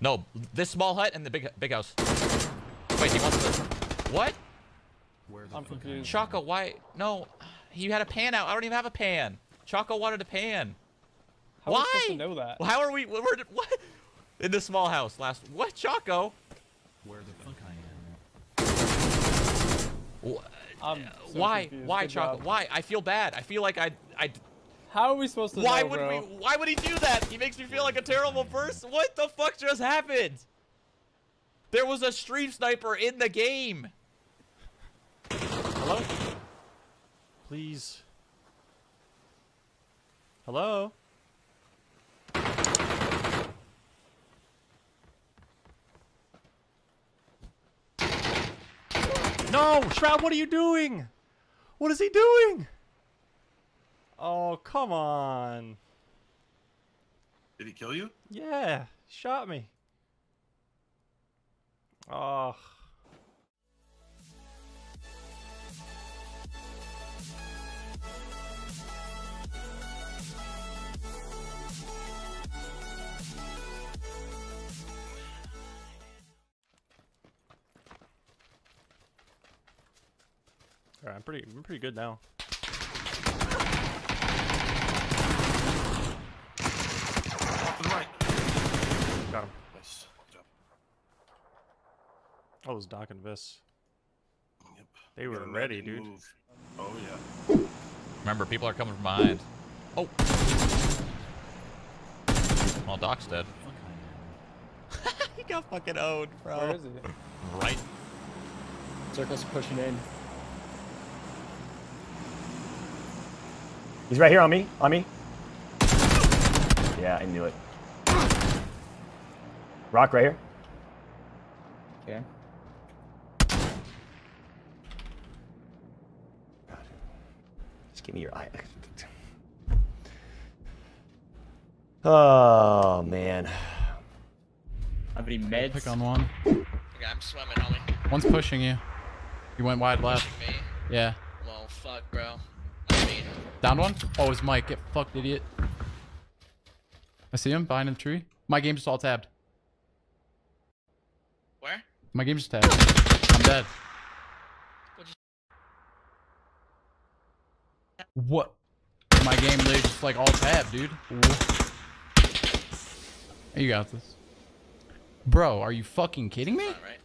No, this small hut and the big big house. Wait, he wants the what? I'm confused. Choco, why? No, you had a pan out. I don't even have a pan. Choco wanted a pan. How why? are we supposed to know that? How are we? Where did what? In the small house last. What Choco? Where the fuck I am. Wh- I'm so why? confused. Why Good Choco? job. Why? I feel bad. I feel like I I. How are we supposed to Why know, would bro? we? Why would he do that? He makes me feel like a terrible person. What the fuck just happened? There was a stream sniper in the game. Hello? Please. Hello? No! Shroud, what are you doing? What is he doing? Oh, come on. Did he kill you? Yeah, shot me. Oh. Alright, I'm pretty I'm pretty good now. Off to the right. Got him. Nice. Good job. It was Doc and Vis. Yep. They were Gotta ready, dude. move. Oh yeah. Remember, people are coming from behind. Oh. Well, Doc's dead. he got fucking owned, bro. Where is he? Right. Circle's pushing in. He's right here on me. On me. Yeah, I knew it. Rock right here. Okay. Give me your eye. Oh man. Have any meds? Pick on one. Okay, I'm swimming, homie. One's pushing you. You went wide left. Me? Yeah. Well, fuck, bro. I mean, Down one? Oh, it's Mike. Get fucked, idiot. I see him behind the tree. My game's just all tabbed. where? My game's just tabbed. I'm dead. What? My game literally just like all tab, dude. You got this. Bro, are you fucking kidding me? Right.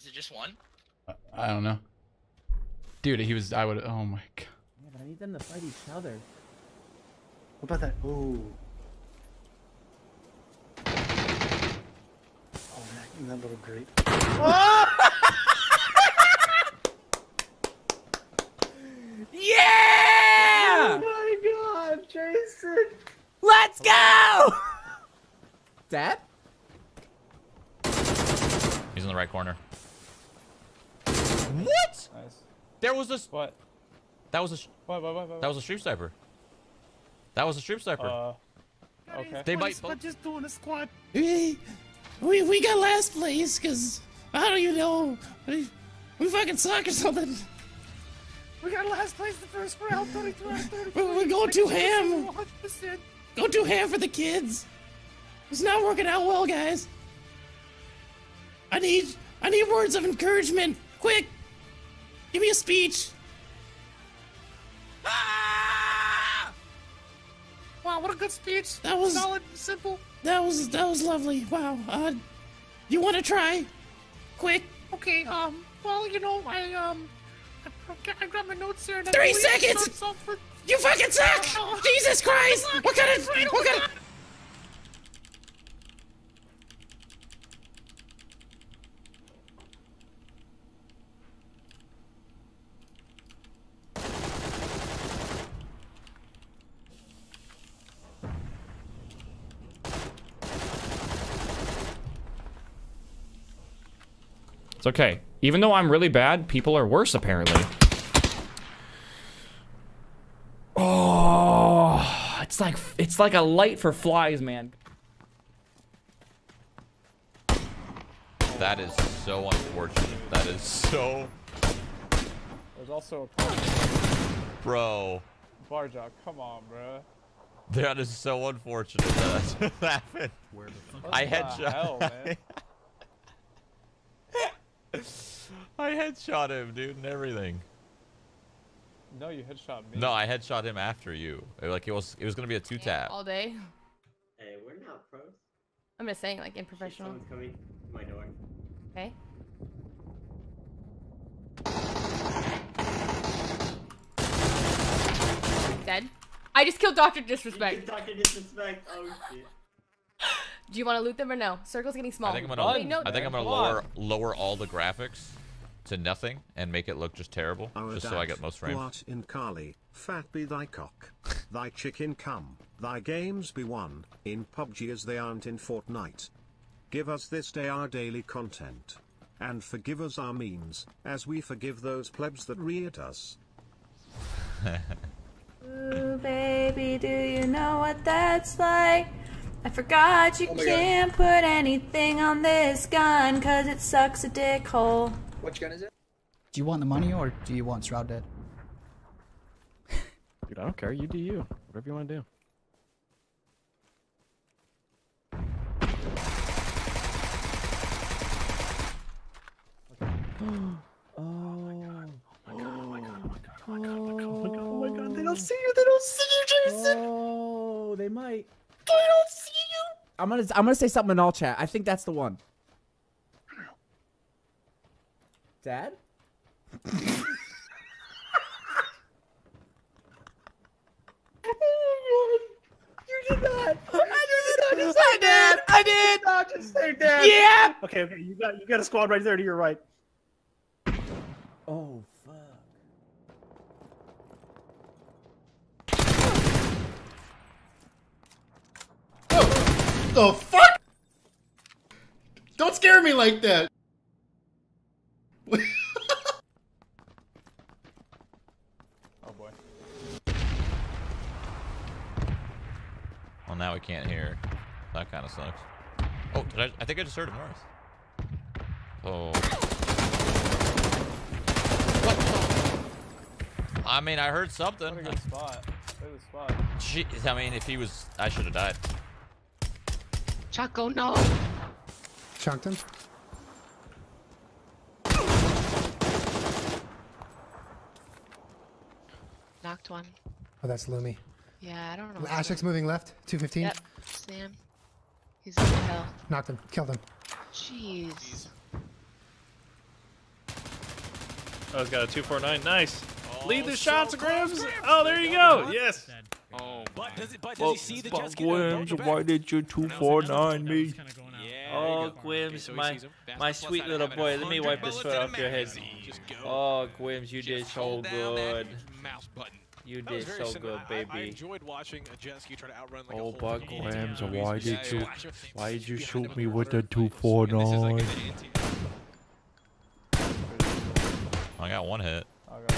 Is it just one? I don't know. Dude, he was, I would, oh my god. Yeah, but I need them to fight each other. What about that? Ooh. Oh, that, that little grape. Yeah! Oh my god, Jason! Let's go! Dad? He's in the right corner. What? Nice. There was a. s- What? That was a. sh- What? What? What? what? That was a stream sniper. That was a stream sniper. Uh. Okay. they might. both- just doing a squad. We, we, got last place because I don't even know. We, we fucking suck or something. We got last place the first round, 33 out of 33. We're, we're going too ham. 100%. Go too ham for the kids. It's not working out well, guys. I need I need words of encouragement. Quick, give me a speech. Good speech. That was Solid, simple. that was that was lovely. Wow. Uh, you want to try? Quick. Okay, um, well, you know, I, um, I, I got my notes here. And Three it seconds! You fucking suck! Oh, Jesus Christ! What kind of what kind of okay. Even though I'm really bad, people are worse apparently. Oh, it's like it's like a light for flies, man. That is so unfortunate. That is so. There's also a. Bro. bar jock. Come on, bro. That is so unfortunate that that happened. I What the headshot. hell, man? I headshot him, dude, and everything. No, you headshot me. No, I headshot him after you. Like it was, it was gonna be a two tap. All day. Hey, we're not pros. I'm just saying, like in professional. Someone's coming to my door. Okay. Dead. I just killed Doctor Disrespect. Doctor disrespect. Oh shit. Do you want to loot them or no? Circle's getting small. I think I'm gonna, Wait, no. I think I'm gonna lower lower all the graphics to nothing and make it look just terrible, just so I get most frames. What in Kali, fat be thy cock, thy chicken come, thy games be won, in PUBG as they aren't in Fortnite. Give us this day our daily content. And forgive us our means, as we forgive those plebs that reared us. Ooh, baby, do you know what that's like? I forgot you oh can't put anything on this gun, cause it sucks a dick hole. Which gun is it? Do you want the money or do you want Shroud dead? Dude, I don't care. You do you. Whatever you want to do. Oh my god! Oh my god! Oh my god! Oh my god! Oh my god! Oh my god, They don't oh. see you. They don't see you, Jason. Oh, they might. I'm gonna I'm gonna say something in all chat. I think that's the one. Dad? You did not. Oh, I did not just I did. I did. not just say that. Yeah. Okay, okay. You got you got a squad right there to your right. Oh fuck. The fuck? Don't scare me like that. Oh boy. Well, now we can't hear. That kind of sucks. Oh, did I? I think I just heard him north. Oh. What? I mean, I heard something. What a good spot. What a good spot. Jeez, I mean, if he was, I should have died. Choco, no. Chunked him. Knocked one. Oh, that's Lumi. Yeah, I don't know. Ashik's moving left. 215. Yep. Sam. He's in the hell. Knocked him. Killed him. Jeez. Oh, he's got a 249. Nice. Lead the shots, Grims. Oh, there you go. Yes. Oh, does it? But Well, does he see the but jet ski? then Quims, double why did you 249 me? Yeah, oh, there Oh, you go. Quims, so my sees him. Fast my sweet little boy. Let me wipe this bullets sweat off your head. magazine. Just go. Oh, Quims, you did so hold down that good. Mouse button. You That was did very so sim- good, I- I, I baby. enjoyed watching a jet ski try to outrun like a Oh, whole but fucking Quims, team. why did you, why did you shoot me with the corner. And this is like 249? I got one hit. I got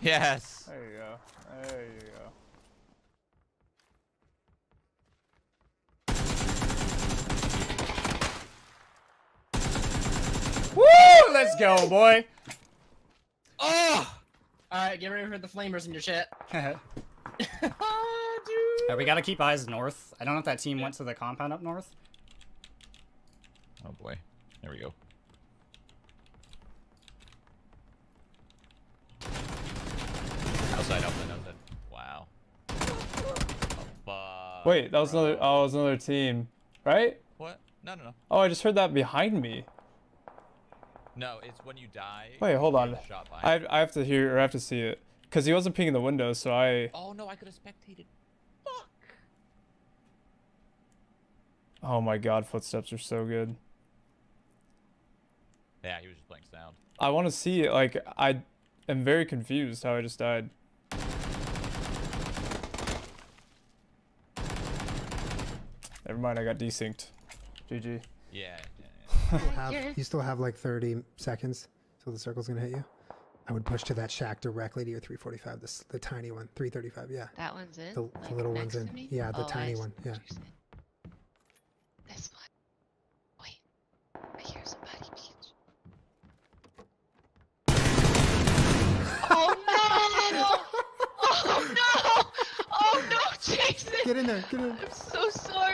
Yes. There you go. There you go. Woo! Let's go, boy. Oh! Alright, get ready for the flamers in your chat. Uh, we gotta keep eyes north. I don't know if that team went to the compound up north. Oh boy. There we go. Outside, outside, outside. Wow. Oh, Wait, that was bro. another. Oh, it was another team, right? What? No, no, no. Oh, I just heard that behind me. No, it's when you die. Wait, hold on. get shot by I. I have to hear or I have to see it because he wasn't peeking the window, so I. Oh no, I could have spectated. Fuck. Oh my God, footsteps are so good. Yeah, he was just playing sound. I want to see it. Like I am very confused how I just died. mind, I got desynced. GG. Yeah. yeah, yeah. you, still have, you still have like 30 seconds till the circle's gonna hit you. I would push to that shack directly to your 345. This the tiny one, 335. Yeah. That one's in. The, like the little one's in. Yeah, the oh, tiny one. Yeah. This one. Wait, I hear somebody. Oh, oh no! Oh no! Oh no, Jason! Get in there! Get in! I'm so sorry.